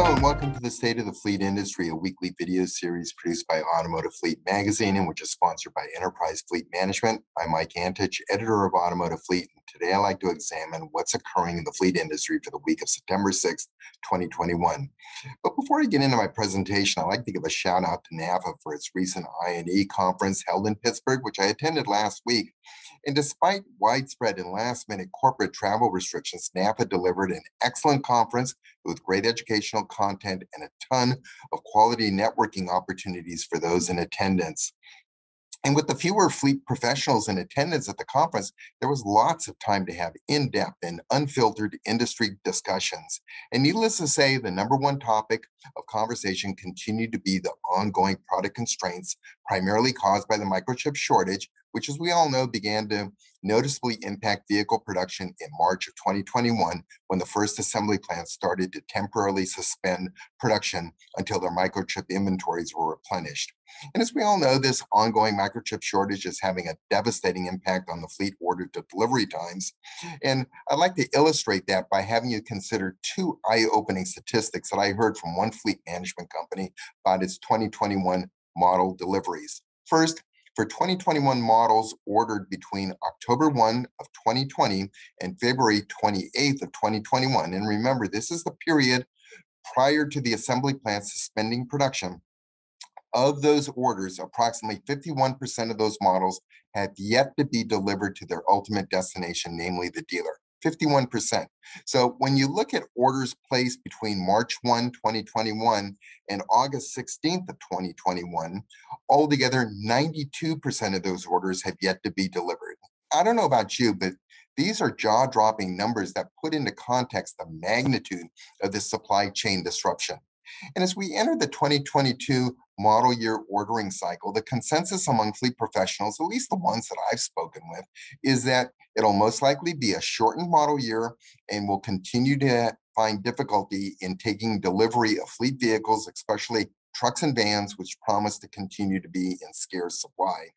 Hello and welcome to the State of the Fleet Industry, a weekly video series produced by Automotive Fleet Magazine and which is sponsored by Enterprise Fleet Management. I'm Mike Antich, editor of Automotive Fleet, today I'd like to examine what's occurring in the fleet industry for the week of September 6th, 2021. But before I get into my presentation, I'd like to give a shout out to NAFA for its recent I&E conference held in Pittsburgh, which I attended last week. And despite widespread and last minute corporate travel restrictions, NAFA delivered an excellent conference with great educational content and a ton of quality networking opportunities for those in attendance. And with the fewer fleet professionals in attendance at the conference, there was lots of time to have in depth and unfiltered industry discussions. And needless to say, the number one topic of conversation continued to be the ongoing product constraints, primarily caused by the microchip shortage, which, as we all know, began to noticeably impact vehicle production in March of 2021 when the first assembly plants started to temporarily suspend production until their microchip inventories were replenished. And as we all know, this ongoing microchip shortage is having a devastating impact on the fleet order to delivery times. And I'd like to illustrate that by having you consider two eye opening statistics that I heard from one fleet management company about its 2021 model deliveries. First, for 2021 models ordered between October 1 of 2020 and February 28th of 2021. And remember, this is the period prior to the assembly plant suspending production. Of those orders, approximately 51% of those models have yet to be delivered to their ultimate destination, namely the dealer. 51%. So when you look at orders placed between March 1, 2021 and August 16th of 2021, altogether 92% of those orders have yet to be delivered. I don't know about you, but these are jaw-dropping numbers that put into context the magnitude of this supply chain disruption. And as we enter the 2022 model year ordering cycle, the consensus among fleet professionals, at least the ones that I've spoken with, is that it'll most likely be a shortened model year and will continue to find difficulty in taking delivery of fleet vehicles, especially trucks and vans, which promise to continue to be in scarce supply.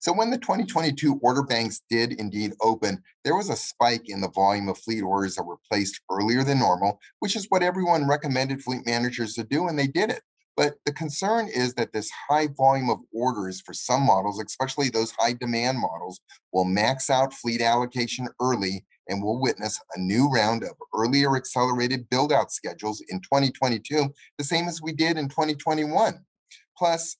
So when the 2022 order banks did indeed open, there was a spike in the volume of fleet orders that were placed earlier than normal, which is what everyone recommended fleet managers to do, and they did it. But the concern is that this high volume of orders for some models, especially those high demand models, will max out fleet allocation early and we'll witness a new round of earlier accelerated build out schedules in 2022, the same as we did in 2021. Plus,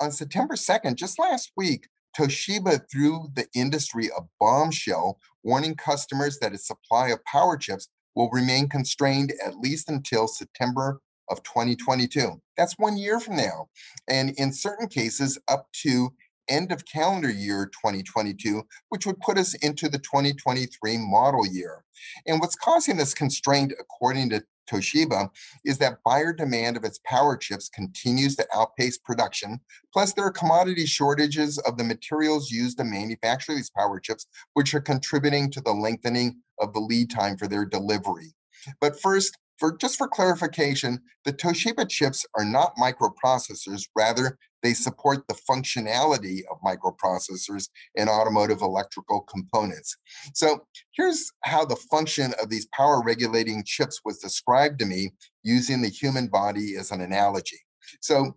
on September 2nd, just last week, Toshiba threw the industry a bombshell warning customers that its supply of power chips will remain constrained at least until September of 2022. That's one year from now. And in certain cases, up to end of calendar year 2022, which would put us into the 2023 model year. And what's causing this constraint, according to Toshiba, is that buyer demand of its power chips continues to outpace production. Plus, there are commodity shortages of the materials used to manufacture these power chips, which are contributing to the lengthening of the lead time for their delivery. But first, for just for clarification, the Toshiba chips are not microprocessors, rather they support the functionality of microprocessors in automotive electrical components. So here's how the function of these power regulating chips was described to me using the human body as an analogy. So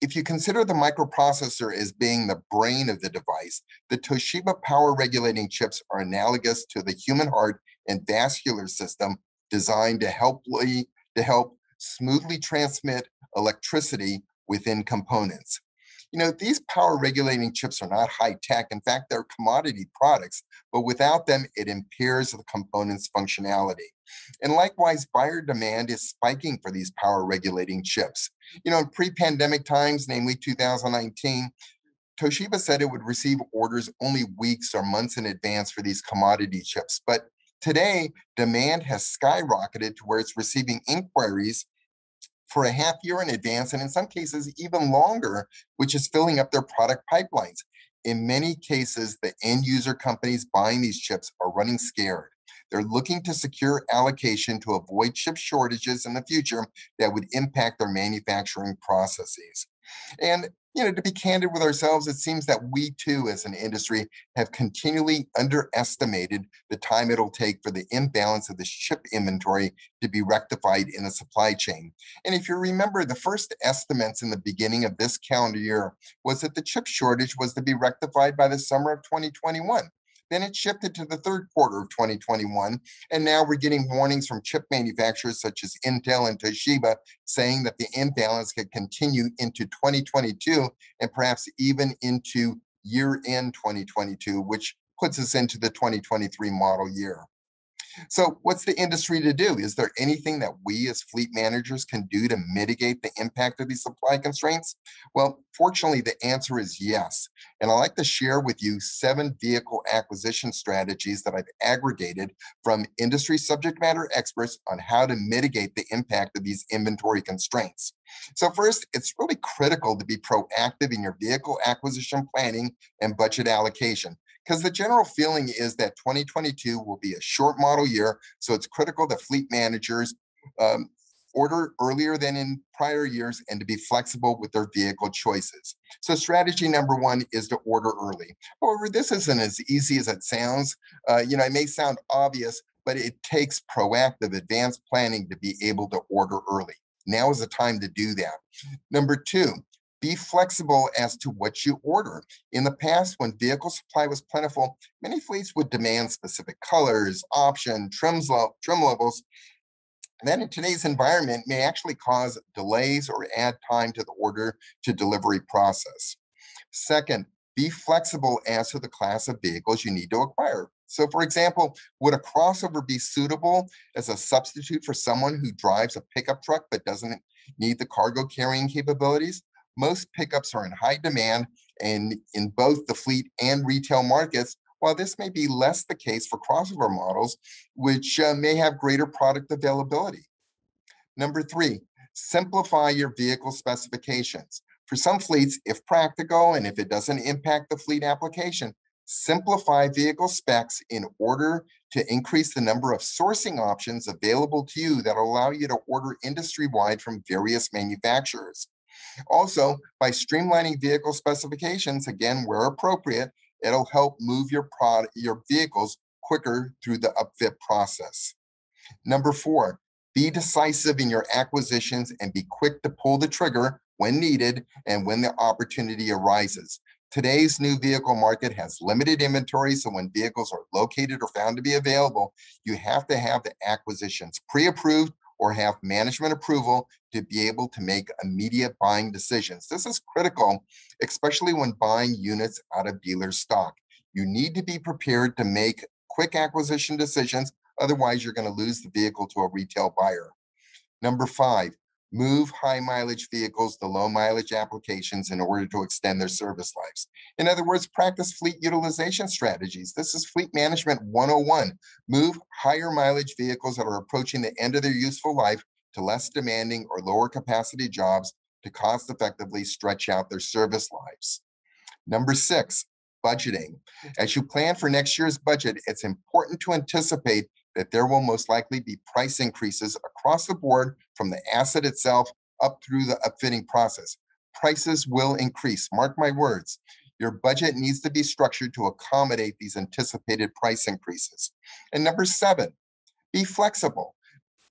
if you consider the microprocessor as being the brain of the device, the Toshiba power regulating chips are analogous to the human heart and vascular system designed to help to help smoothly transmit electricity within components. You know, these power regulating chips are not high tech. In fact, they're commodity products, but without them, it impairs the component's functionality. And likewise, buyer demand is spiking for these power regulating chips. You know, in pre pandemic times, namely 2019, Toshiba said it would receive orders only weeks or months in advance for these commodity chips. But Today, demand has skyrocketed to where it's receiving inquiries for a half year in advance, and in some cases, even longer, which is filling up their product pipelines. In many cases, the end user companies buying these chips are running scared. They're looking to secure allocation to avoid chip shortages in the future that would impact their manufacturing processes. And you know, to be candid with ourselves, it seems that we too, as an industry, have continually underestimated the time it'll take for the imbalance of the chip inventory to be rectified in the supply chain. And if you remember, the first estimates in the beginning of this calendar year was that the chip shortage was to be rectified by the summer of 2021. Then it shifted to the third quarter of 2021. And now we're getting warnings from chip manufacturers such as Intel and Toshiba saying that the imbalance could continue into 2022 and perhaps even into year end 2022, which puts us into the 2023 model year. So, what's the industry to do? Is there anything that we as fleet managers can do to mitigate the impact of these supply constraints? Well, fortunately, the answer is yes. And I'd like to share with you seven vehicle acquisition strategies that I've aggregated from industry subject matter experts on how to mitigate the impact of these inventory constraints. So, first, it's really critical to be proactive in your vehicle acquisition planning and budget allocation because the general feeling is that 2022 will be a short model year. So it's critical that fleet managers um, order earlier than in prior years and to be flexible with their vehicle choices. So strategy number one is to order early. However, this isn't as easy as it sounds. Uh, you know, it may sound obvious, but it takes proactive advanced planning to be able to order early. Now is the time to do that. Number two, be flexible as to what you order. In the past, when vehicle supply was plentiful, many fleets would demand specific colors, option, trims trim levels. That in today's environment may actually cause delays or add time to the order to delivery process. Second, be flexible as to the class of vehicles you need to acquire. So, for example, would a crossover be suitable as a substitute for someone who drives a pickup truck but doesn't need the cargo carrying capabilities? Most pickups are in high demand and in both the fleet and retail markets, while this may be less the case for crossover models, which uh, may have greater product availability. Number three, simplify your vehicle specifications. For some fleets, if practical and if it doesn't impact the fleet application, simplify vehicle specs in order to increase the number of sourcing options available to you that allow you to order industry wide from various manufacturers. Also, by streamlining vehicle specifications, again, where appropriate, it'll help move your product, your vehicles quicker through the upfit process. Number four, be decisive in your acquisitions and be quick to pull the trigger when needed and when the opportunity arises. Today's new vehicle market has limited inventory, so when vehicles are located or found to be available, you have to have the acquisitions pre approved or have management approval to be able to make immediate buying decisions. This is critical, especially when buying units out of dealer stock. You need to be prepared to make quick acquisition decisions, otherwise, you're going to lose the vehicle to a retail buyer. Number five, move high mileage vehicles to low mileage applications in order to extend their service lives. In other words, practice fleet utilization strategies. This is fleet management 101. Move higher mileage vehicles that are approaching the end of their useful life to less demanding or lower capacity jobs to cost effectively stretch out their service lives. Number six, budgeting. Mm. As you plan for next year's budget, it's important to anticipate that there will most likely be price increases across the board from the asset itself up through the upfitting process. Prices will increase. Mark my words. Your budget needs to be structured to accommodate these anticipated price increases. And number seven, be flexible.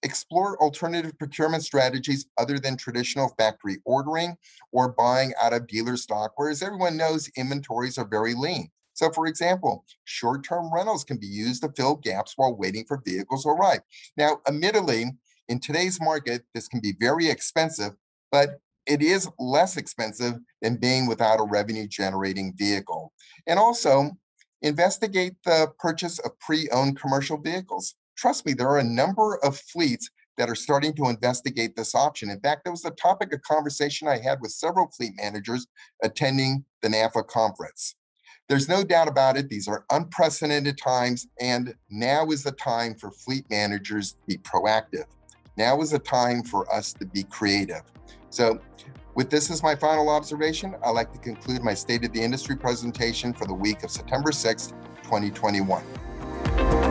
Explore alternative procurement strategies other than traditional factory ordering or buying out of dealer stock, whereas everyone knows inventories are very lean. So, for example, short term rentals can be used to fill gaps while waiting for vehicles to arrive. Now, admittedly, in today's market, this can be very expensive, but it is less expensive than being without a revenue generating vehicle. And also, investigate the purchase of pre owned commercial vehicles. Trust me, there are a number of fleets that are starting to investigate this option. In fact, that was the topic of conversation I had with several fleet managers attending the NAFA conference. There's no doubt about it. These are unprecedented times, and now is the time for fleet managers to be proactive. Now is the time for us to be creative. So, with this as my final observation, I'd like to conclude my State of the Industry presentation for the week of September 6th, 2021.